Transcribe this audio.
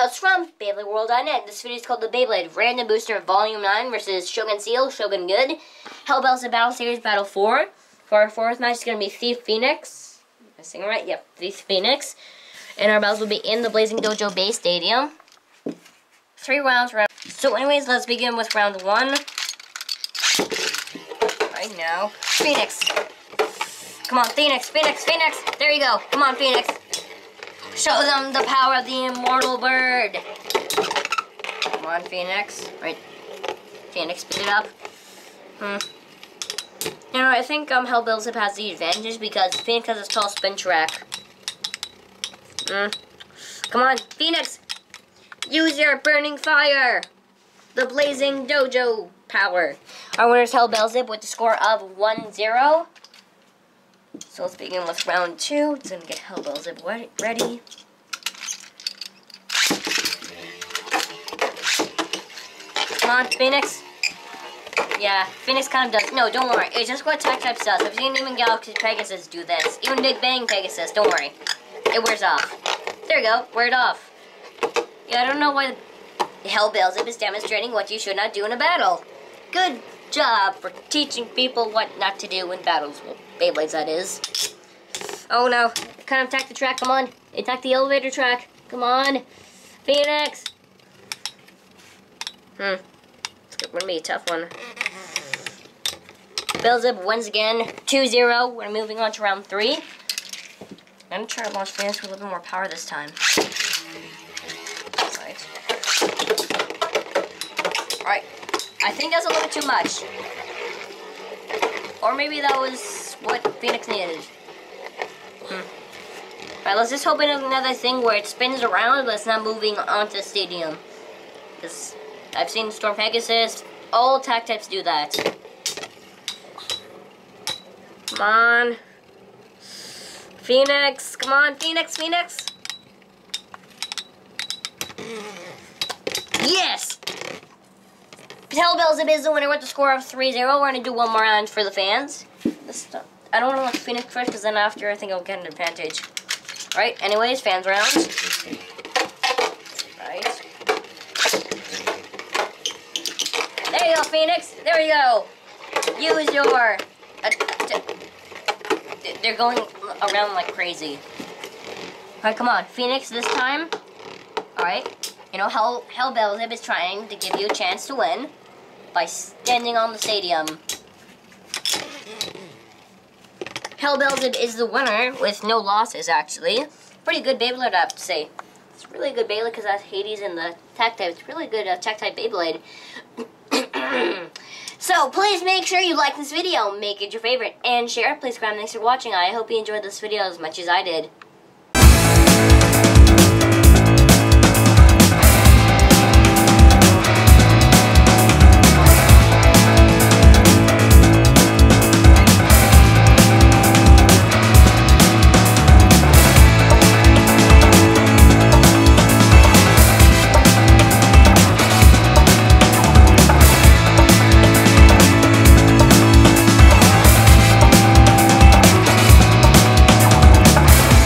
Alright, this video is called the Beyblade Random Booster Volume 9 versus Shogun Steel, Shogun Good. Hellbell's a Battle Series Battle 4. For our fourth match, it's going to be Thief Phoenix. Am I saying right? Yep, Thief Phoenix. And our battles will be in the Blazing Dojo Bay Stadium. Three rounds. Round. So anyways, let's begin with round one. Right now. Phoenix. Come on, Phoenix, Phoenix, Phoenix. There you go. Come on, Phoenix. Show them the power of the immortal bird. Come on, Phoenix. Right. Phoenix, speed it up. Hmm. You know, I think um, Hellbell's has the advantage because Phoenix has a tall spin track. Hmm. Come on, Phoenix! Use your burning fire! The blazing dojo power. Our winner is Hell Beelzebub with the score of 1-0. So let's begin with round two. It's gonna get Hell Beelzebub ready. Come on, Phoenix. Yeah, Phoenix kind of does. No, don't worry. It's just what attack type does. I've seen even Galaxy Pegasus do this. Even Big Bang Pegasus, don't worry. It wears off. There you go, wear it off. Yeah, I don't know why Hell Beelzebub is demonstrating what you should not do in a battle. Good job for teaching people what not to do in battles. Well, Beyblades, that is. Oh no, of attack the track, come on. Attack the elevator track, come on. Phoenix. Hmm. It's gonna be a tough one. Bellzip wins again, 2-0. We're moving on to round three. I'm gonna try to launch Phoenix with a little bit more power this time. I think that's a little bit too much. Or maybe that was what Phoenix needed. Hmm. Alright, let's just hope it's another thing where it spins around, but it's not moving onto the stadium. Because I've seen Storm Pegasus, all attack types do that. Come on. Phoenix, come on, Phoenix, Phoenix. Yes! Hell Beelzebub is the winner with the score of 3-0. We're going to do one more round for the fans. I don't want to let Phoenix first because then after I think I'll get an advantage. Alright, anyways, fans round. Right. There you go, Phoenix. There you go. Use your... They're going around like crazy. Alright, come on. Phoenix this time. Alright. You know, Hell, Hellbellzip is trying to give you a chance to win by standing on the stadium. Hell Beelzebub is the winner with no losses, actually. Pretty good Beyblade, I have to say. It's really good Beyblade because that's Hades in the tech type. It's really good uh, tech type Beyblade. so, please make sure you like this video, make it your favorite, and share. Please subscribe. Thanks for watching. I hope you enjoyed this video as much as I did.